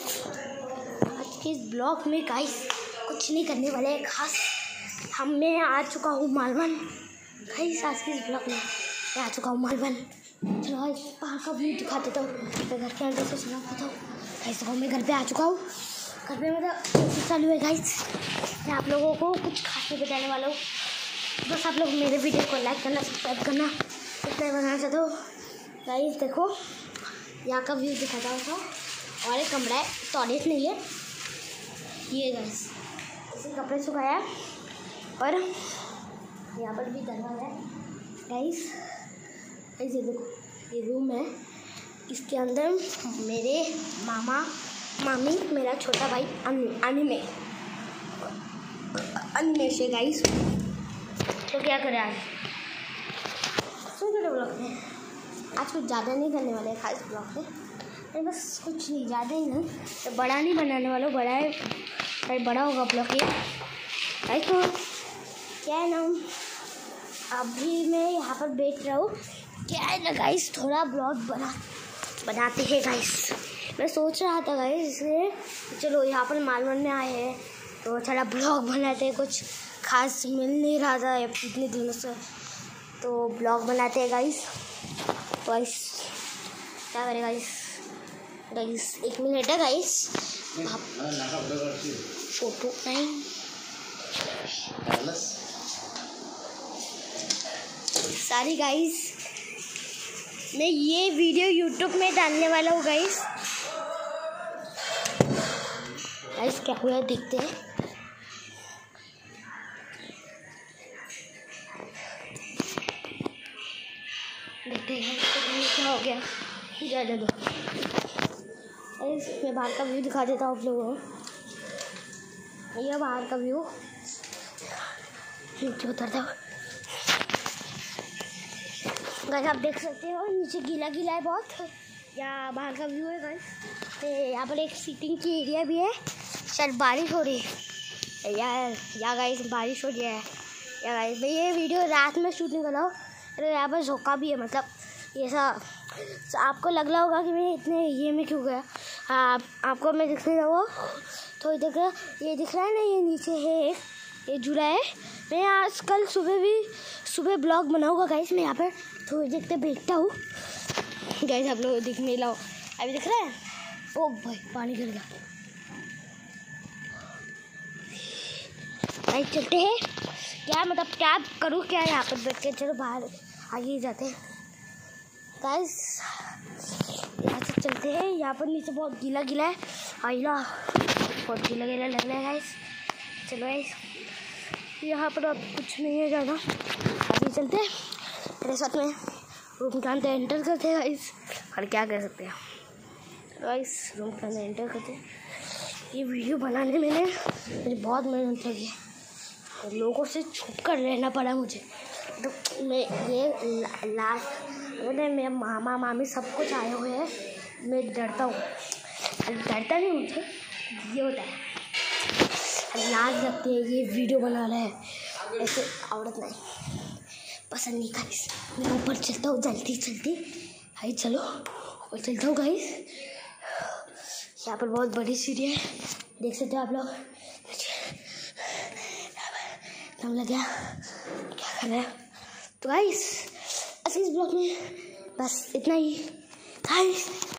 आज के इस ब्लॉग में गाइस कुछ नहीं करने वाले हैं, खास हम मैं आ चुका हूँ मालवन। गाइस आज के इस ब्लॉग में मैं आ चुका हूँ मालवन। चलो गाइस बाहर का व्यू दिखा देता हूँ। मैं घर के अंदर से सुना पाता हूँ। गाइस देखो मैं घर पे आ चुका हूँ। घर पे मतलब चालू है गाइस मैं आप लोगों को कुछ खास नहीं बताने वाला हूँ। बस आप लोग मेरे वीडियो को लाइक करना सब्सक्राइब करना सब्सक्राइब बनाना चाहते हो। गाइस देखो, यहाँ का व्यू दिखाता हूँ। और एक कमरा है टॉयलेट नहीं है ये गाइस इसे कपड़े सुखाया और यहाँ पर भी दरवाज़ा है। गाइस गाइस ये देखो, ये रूम है। इसके अंदर मेरे मामा, मामी, मेरा छोटा भाई अनिमे, अनिमेश से गाइस तो क्या करें आज सुन के ब्लॉग में आज कुछ ज़्यादा नहीं करने वाले खास ब्लॉग में। नहीं बस कुछ नहीं, ज़्यादा ही नहीं। तो बड़ा नहीं बनाने वाला, बड़ा है। भाई, बड़ा होगा ब्लॉग ये। भाई तो क्या है ना अभी मैं यहाँ पर बैठ रहा हूँ। क्या है ना गाइस थोड़ा ब्लॉग बना, बनाते हैं गाइस मैं सोच रहा था गाइस इसलिए चलो यहाँ पर मालवन में आए हैं। तो थोड़ा ब्लॉग बनाते हैं, कुछ खास मिल नहीं रहा था इतने दिनों से। तो ब्लॉग बनाते हैं गाइस तो गाइस क्या करें गाइस गाइस एक मिनट है गाइस आप फ़ोटो नहीं सारी गाइस मैं ये वीडियो यूट्यूब में डालने वाला हूँ गाइस गाइस क्या हुआ देखते हैं। देखते हैं क्या हो गया। जाने दो। मैं बाहर का व्यू दिखा देता हूँ आप लोगों को। यह बाहर का व्यू। नीचे उतरता हूँ गाइस आप देख सकते हो, नीचे गीला गीला है बहुत। या बाहर का व्यू है गाइस यहाँ पर एक सीटिंग की एरिया भी है। शायद बारिश हो रही है। या या गाइस बारिश हो रही है। या गाइस मैं ये वीडियो रात में शूट नहीं कर। रहा हूँ यहाँ पर झोंका भी है मतलब ऐसा तो आपको लग रहा होगा कि मैं इतने ये में क्यों गया। आप, आपको मैं दिख रहा हूँ। तो देख ये दिख रहा है ना, ये नीचे है एक। ये जुड़ा है। मैं आज कल सुबह भी, सुबह ब्लॉग बनाऊँगा गाइस, मैं यहाँ पर थोड़ी देर तक बैठता हूँ। गाइस, आप लोग दिख नहीं लाओ। अभी दिख रहा है? ओ भाई, पानी गिर गया। गाइस चलते हैं। क्या मतलब क्या करूँ, क्या यहाँ पर बैठ के? चलो बाहर आगे जाते हैं। गाइस यहाँ से चलते हैं। यहाँ पर नीचे बहुत गीला गीला है। आइला बहुत गीला गीला लग रहा है गाइस चलो गाइस यहाँ पर अब कुछ नहीं है ज़्यादा आगे चलते हैं। मेरे साथ में रूम के अंदर एंटर करते हैं गाइस और क्या कर सकते हैं? गाइस रूम के अंदर एंटर करते हैं। ये वीडियो बनाने में मुझे बहुत मेहनत लगी है लोगों से छुप कर रहना पड़ा मुझे। तो मैं ये लास्ट मैंने मेरे मामा, मामी सब कुछ आए हुए हैं। मैं डरता हूँ। डरता नहीं मुझे ये होता है। लाज लगती है, ये वीडियो बना रहे हैं। ऐसे औरत नहीं। पसंद नहीं गाइस मैं ऊपर चलता हूँ, जल्दी जल्दी। भाई, चलो। और चलता हूँ गाइस यहाँ पर बहुत बड़ी सीढ़ी है। देख सकते हो आप लोग। दम लग गया क्या कर रहे तो गाइस इस ब्लॉग में बस इतना ही गाइस